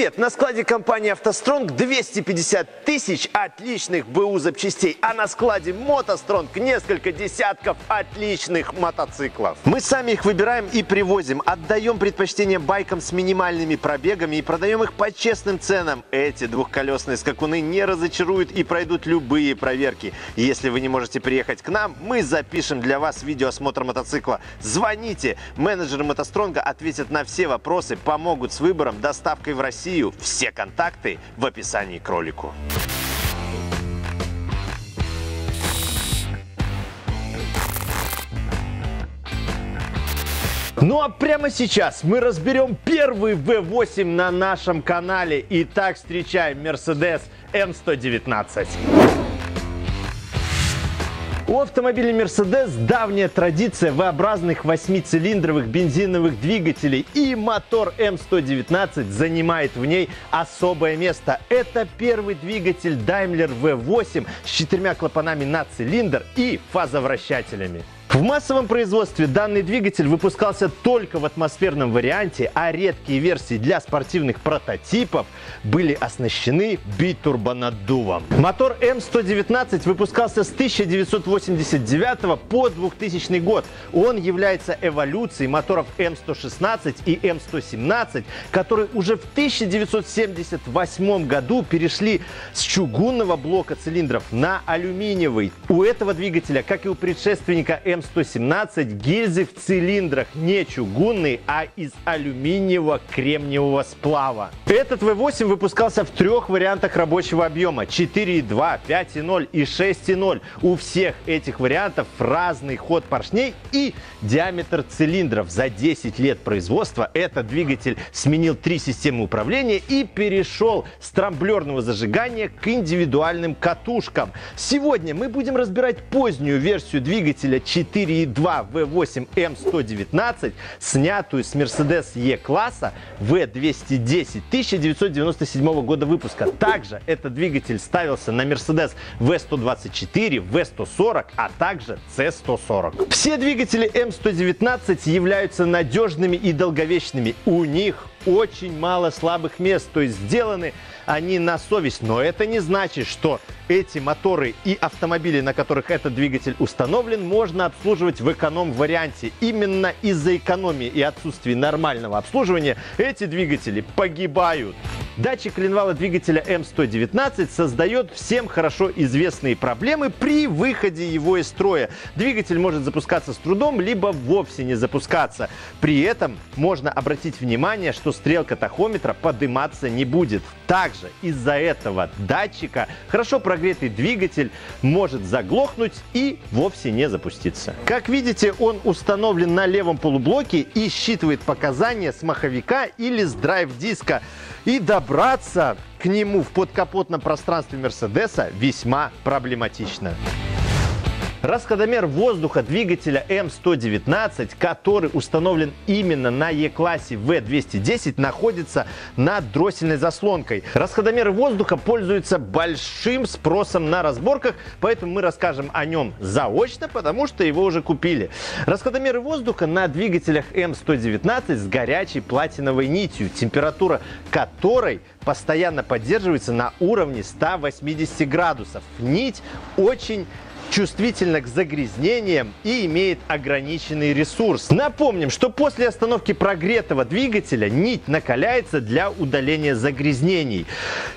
Привет! На складе компании «АвтоСтронг» 250 тысяч отличных БУ запчастей, а на складе «МотоСтронг» несколько десятков отличных мотоциклов. Мы сами их выбираем и привозим, отдаем предпочтение байкам с минимальными пробегами и продаем их по честным ценам. Эти двухколесные скакуны не разочаруют и пройдут любые проверки. Если вы не можете приехать к нам, мы запишем для вас видеоосмотр мотоцикла. Звоните! Менеджеры «МотоСтронга» ответят на все вопросы, помогут с выбором, доставкой в Россию. Все контакты в описании к ролику. Ну а прямо сейчас мы разберем первый V8 на нашем канале. Итак, встречаем Mercedes M119. У автомобиля Mercedes давняя традиция V-образных восьмицилиндровых бензиновых двигателей и мотор M119 занимает в ней особое место. Это первый двигатель Daimler V8 с четырьмя клапанами на цилиндр и фазовращателями. В массовом производстве данный двигатель выпускался только в атмосферном варианте, а редкие версии для спортивных прототипов были оснащены битурбонаддувом. Мотор М119 выпускался с 1989 по 2000 год. Он является эволюцией моторов М116 и М117, которые уже в 1978 году перешли с чугунного блока цилиндров на алюминиевый. У этого двигателя, как и у предшественника М 117 гильзы в цилиндрах не чугунные, а из алюминиевого кремниевого сплава. Этот V8 выпускался в трех вариантах рабочего объема 4.2, 5.0 и 6.0. У всех этих вариантов разный ход поршней и диаметр цилиндров. За 10 лет производства этот двигатель сменил три системы управления и перешел с трамблерного зажигания к индивидуальным катушкам. Сегодня мы будем разбирать позднюю версию двигателя 4 4.2 V8 M119, снятую с Mercedes E-класса V210 1997 года выпуска. Также этот двигатель ставился на Mercedes V124, V140, а также C140. Все двигатели M119 являются надежными и долговечными. У них очень мало слабых мест, то есть сделаны они на совесть. Но это не значит, что эти моторы и автомобили, на которых этот двигатель установлен, можно обслуживать в эконом-варианте. Именно из-за экономии и отсутствия нормального обслуживания эти двигатели погибают. Датчик коленвала двигателя М119 создает всем хорошо известные проблемы при выходе его из строя. Двигатель может запускаться с трудом, либо вовсе не запускаться. При этом можно обратить внимание, что стрелка тахометра подниматься не будет. Также из-за этого датчика хорошо прогретый двигатель может заглохнуть и вовсе не запуститься. Как видите, он установлен на левом полублоке и считывает показания с маховика или с драйв-диска. И добраться к нему в подкапотном пространстве Мерседеса весьма проблематично. Расходомер воздуха двигателя М119, который установлен именно на Е-классе В210, находится над дроссельной заслонкой. Расходомеры воздуха пользуются большим спросом на разборках, поэтому мы расскажем о нем заочно, потому что его уже купили. Расходомеры воздуха на двигателях М119 с горячей платиновой нитью, температура которой постоянно поддерживается на уровне 180 градусов. Нить очень чувствительна к загрязнениям и имеет ограниченный ресурс. Напомним, что после остановки прогретого двигателя нить накаляется для удаления загрязнений.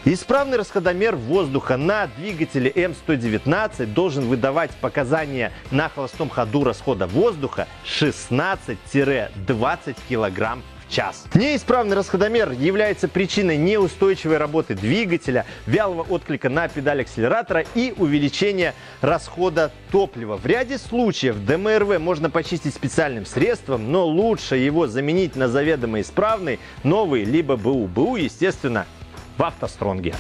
Исправный расходомер воздуха на двигателе М119 должен выдавать показания на холостом ходу расхода воздуха 16-20 кг час. Неисправный расходомер является причиной неустойчивой работы двигателя, вялого отклика на педаль акселератора и увеличения расхода топлива. В ряде случаев ДМРВ можно почистить специальным средством, но лучше его заменить на заведомо исправный, новый, либо БУ. БУ, естественно, в автостронге.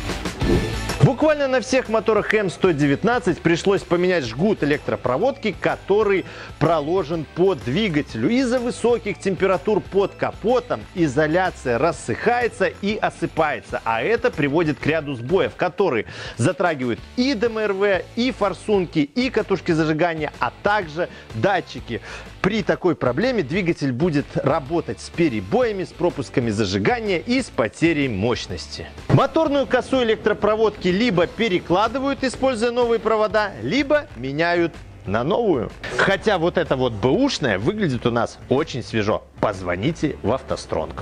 Буквально на всех моторах М119 пришлось поменять жгут электропроводки, который проложен по двигателю. Из-за высоких температур под капотом изоляция рассыхается и осыпается, а это приводит к ряду сбоев, которые затрагивают и ДМРВ, и форсунки, и катушки зажигания, а также датчики. При такой проблеме двигатель будет работать с перебоями, с пропусками зажигания и с потерей мощности. Моторную косу электропроводки либо перекладывают, используя новые провода, либо меняют на новую. Хотя вот эта вот бэушная выглядит у нас очень свежо. Позвоните в автостронг.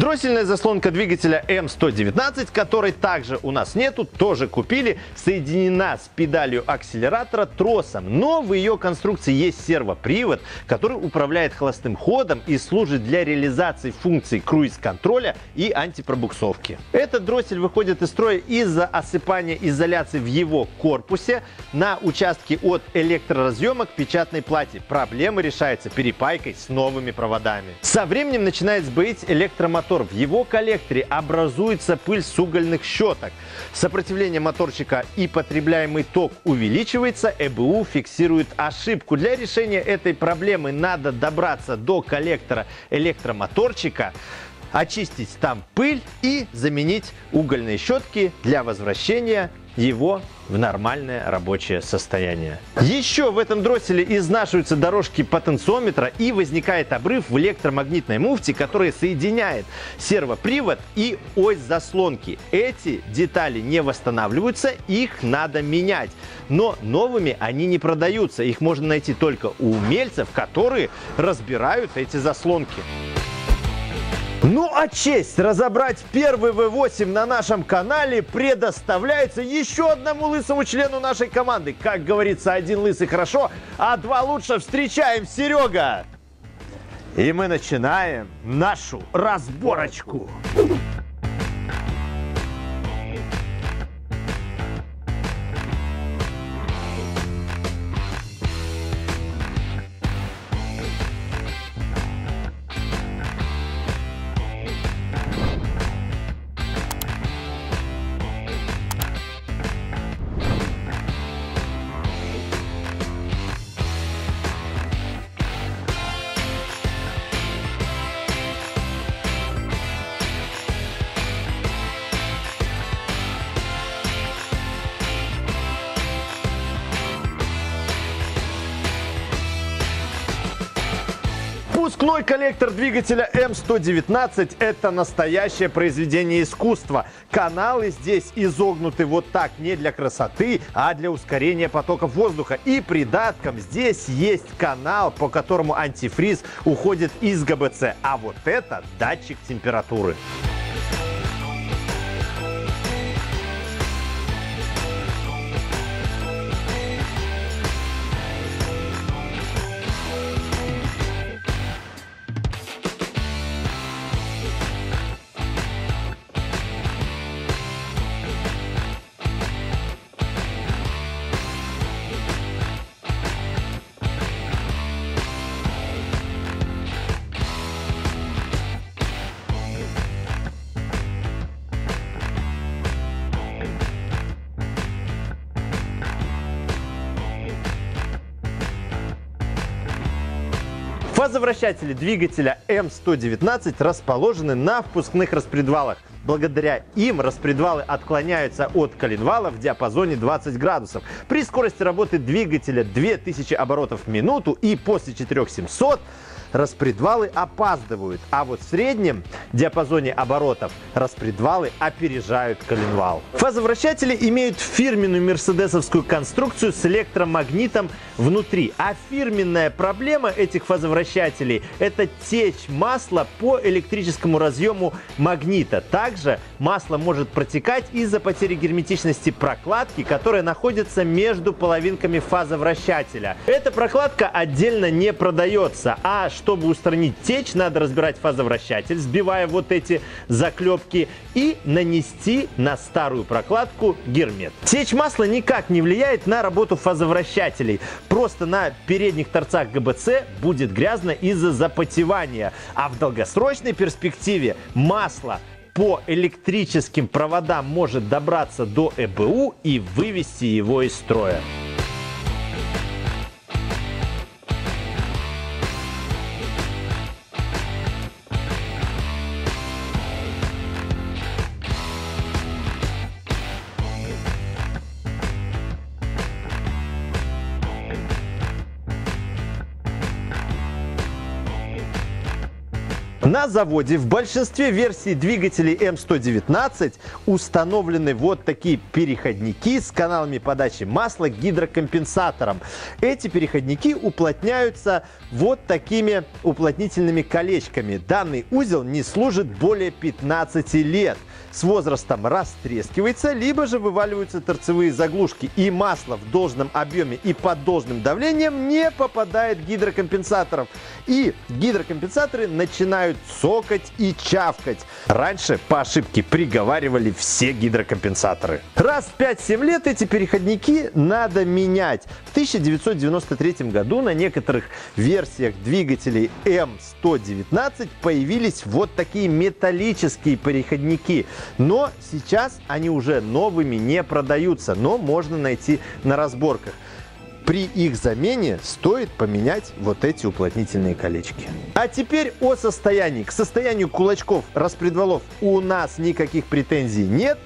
Дроссельная заслонка двигателя М119, которой также у нас нету, тоже купили, соединена с педалью акселератора тросом. Но в ее конструкции есть сервопривод, который управляет холостым ходом и служит для реализации функций круиз-контроля и антипробуксовки. Этот дроссель выходит из строя из-за осыпания изоляции в его корпусе на участке от электроразъема к печатной плате. Проблема решается перепайкой с новыми проводами. Со временем начинает сбоить электромотор мотор, в его коллекторе образуется пыль с угольных щеток. Сопротивление моторчика и потребляемый ток увеличивается, ЭБУ фиксирует ошибку. Для решения этой проблемы надо добраться до коллектора электромоторчика, очистить там пыль и заменить угольные щетки для возвращения его в нормальное рабочее состояние. Еще в этом дросселе изнашиваются дорожки потенциометра и возникает обрыв в электромагнитной муфте, которая соединяет сервопривод и ось заслонки. Эти детали не восстанавливаются, их надо менять. Но новыми они не продаются, их можно найти только у умельцев, которые разбирают эти заслонки. Ну а честь разобрать первый V8 на нашем канале предоставляется еще одному лысому члену нашей команды. Как говорится, один лысый хорошо, а два лучше. Встречаем Серега! И мы начинаем нашу разборочку. Впускной коллектор двигателя М119 – это настоящее произведение искусства. Каналы здесь изогнуты вот так не для красоты, а для ускорения потоков воздуха. И придатком здесь есть канал, по которому антифриз уходит из ГБЦ. А вот это датчик температуры. Фазовращатели двигателя М119 расположены на впускных распредвалах. Благодаря им распредвалы отклоняются от коленвала в диапазоне 20 градусов. При скорости работы двигателя 2000 оборотов в минуту и после 4700 распредвалы опаздывают, а вот в среднем диапазоне оборотов распредвалы опережают коленвал. Фазовращатели имеют фирменную мерседесовскую конструкцию с электромагнитом внутри, а фирменная проблема этих фазовращателей – это течь масла по электрическому разъему магнита. Также масло может протекать из-за потери герметичности прокладки, которая находится между половинками фазовращателя. Эта прокладка отдельно не продается, а чтобы устранить течь, надо разбирать фазовращатель, сбивая вот эти заклепки и нанести на старую прокладку гермет. Течь масла никак не влияет на работу фазовращателей. Просто на передних торцах ГБЦ будет грязно из-за запотевания. А в долгосрочной перспективе масло по электрическим проводам может добраться до ЭБУ и вывести его из строя. На заводе в большинстве версий двигателей М119 установлены вот такие переходники с каналами подачи масла гидрокомпенсатором. Эти переходники уплотняются вот такими уплотнительными колечками. Данный узел не служит более 15 лет. С возрастом растрескивается, либо же вываливаются торцевые заглушки. И масло в должном объеме и под должным давлением не попадает гидрокомпенсаторов. И гидрокомпенсаторы начинают цокать и чавкать. Раньше по ошибке приговаривали все гидрокомпенсаторы. Раз в 5-7 лет эти переходники надо менять. В 1993 году на некоторых версиях двигателей М119 появились вот такие металлические переходники. Но сейчас они уже новыми не продаются, но можно найти на разборках при их замене стоит поменять вот эти уплотнительные колечки. А теперь о состоянии. К состоянию кулачков распредвалов у нас никаких претензий нет.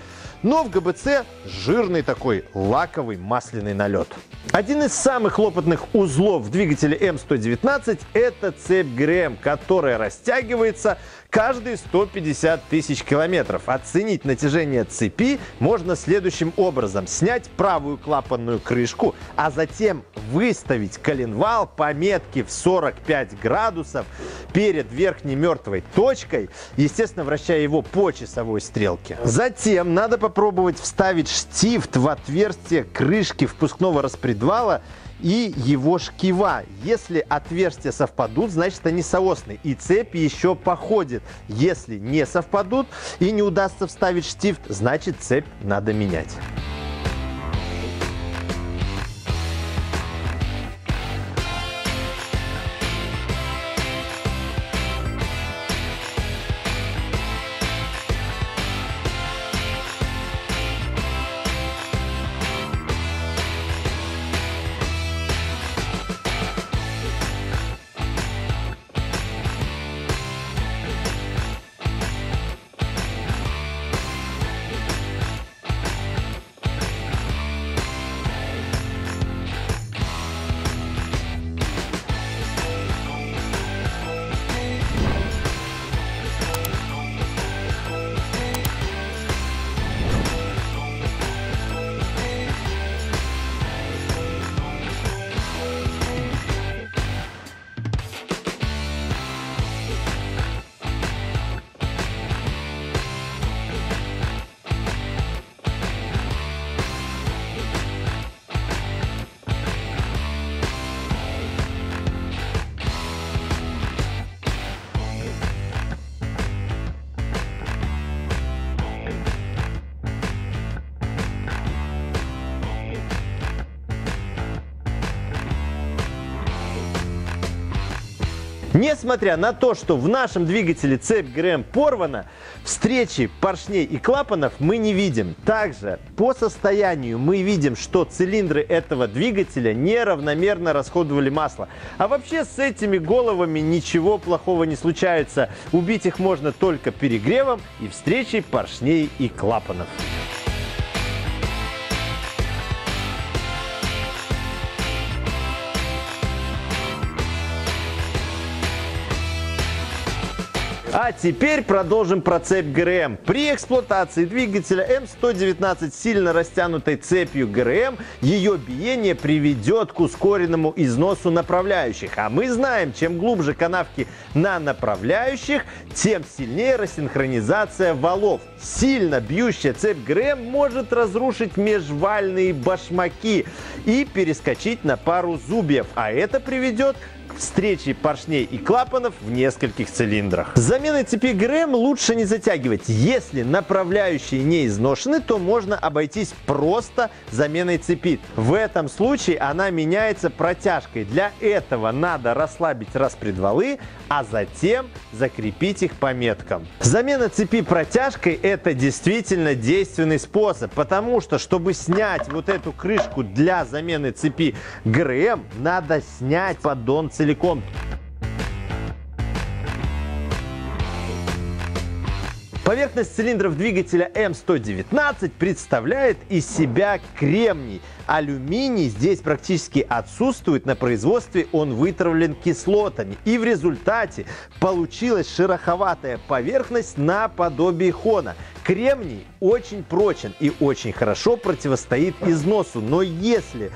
Но в ГБЦ жирный такой лаковый масляный налет. Один из самых хлопотных узлов в двигателе М119 это цепь ГРМ, которая растягивается каждые 150 тысяч километров. Оценить натяжение цепи можно следующим образом. Снять правую клапанную крышку, а затем выставить коленвал пометки в 45 градусов перед верхней мертвой точкой, естественно, вращая его по часовой стрелке. Затем надо попробовать вставить штифт в отверстие крышки впускного распредвала и его шкива. Если отверстия совпадут, значит они соосные. И цепь еще походит. Если не совпадут и не удастся вставить штифт, значит цепь надо менять. Несмотря на то, что в нашем двигателе цепь ГРМ порвана, встречи поршней и клапанов мы не видим. Также по состоянию мы видим, что цилиндры этого двигателя неравномерно расходовали масло. А вообще с этими головами ничего плохого не случается. Убить их можно только перегревом и встречей поршней и клапанов. А теперь продолжим про цепь ГРМ. При эксплуатации двигателя М119 сильно растянутой цепью ГРМ ее биение приведет к ускоренному износу направляющих. А мы знаем, чем глубже канавки на направляющих, тем сильнее рассинхронизация валов. Сильно бьющая цепь ГРМ может разрушить межвальные башмаки и перескочить на пару зубьев. А это приведет встречи поршней и клапанов в нескольких цилиндрах. С заменой цепи ГРМ лучше не затягивать. Если направляющие не изношены, то можно обойтись просто заменой цепи. В этом случае она меняется протяжкой. Для этого надо расслабить распредвалы, а затем закрепить их по меткам. Замена цепи протяжкой это действительно действенный способ, потому что, чтобы снять вот эту крышку для замены цепи ГРМ, надо снять поддон целиком. Поверхность цилиндров двигателя М119 представляет из себя кремний. Алюминий здесь практически отсутствует на производстве, он вытравлен кислотами. И в результате получилась шероховатая поверхность наподобие хона. Кремний очень прочен и очень хорошо противостоит износу. Но если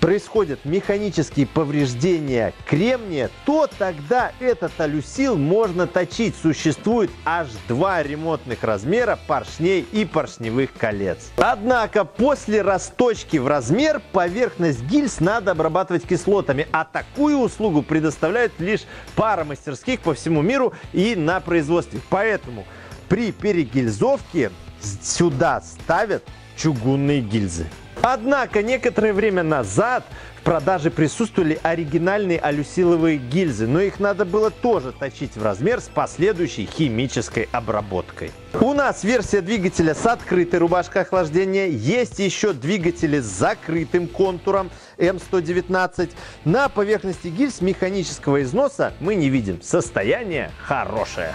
происходят механические повреждения кремния, то тогда этот алюсил можно точить. Существует аж два ремонтных размера поршней и поршневых колец. Однако после расточки в размер поверхность гильз надо обрабатывать кислотами, а такую услугу предоставляют лишь пара мастерских по всему миру и на производстве. Поэтому при перегильзовке сюда ставят чугунные гильзы. Однако некоторое время назад в продаже присутствовали оригинальные алюсиловые гильзы, но их надо было тоже точить в размер с последующей химической обработкой. У нас версия двигателя с открытой рубашкой охлаждения, есть еще двигатели с закрытым контуром М119. На поверхности гильз механического износа мы не видим, состояние хорошее.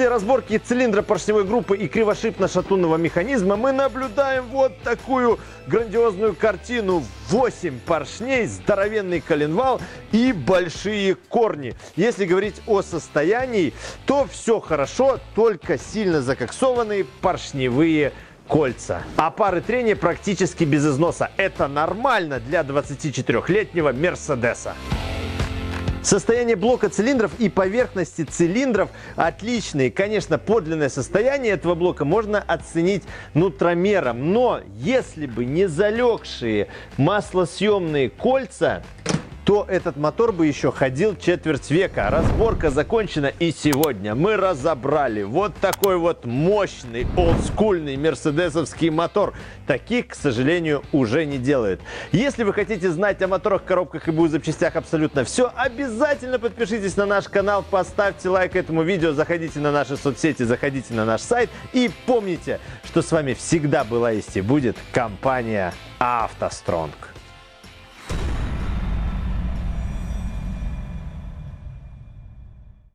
После разборки цилиндра поршневой группы и кривошипно-шатунного механизма мы наблюдаем вот такую грандиозную картину. 8 поршней, здоровенный коленвал и большие корни. Если говорить о состоянии, то все хорошо, только сильно закоксованные поршневые кольца. А пары трения практически без износа. Это нормально для 24-летнего Мерседеса. Состояние блока цилиндров и поверхности цилиндров отличные. Конечно, подлинное состояние этого блока можно оценить нутромером. Но если бы не залегшие маслосъемные кольца, то этот мотор бы еще ходил четверть века. Разборка закончена и сегодня мы разобрали вот такой вот мощный олдскульный мерседесовский мотор. Таких, к сожалению, уже не делают. Если вы хотите знать о моторах, коробках и запчастях абсолютно все, обязательно подпишитесь на наш канал, поставьте лайк этому видео, заходите на наши соцсети, заходите на наш сайт и помните, что с вами всегда была есть и будет компания «АвтоСтронг».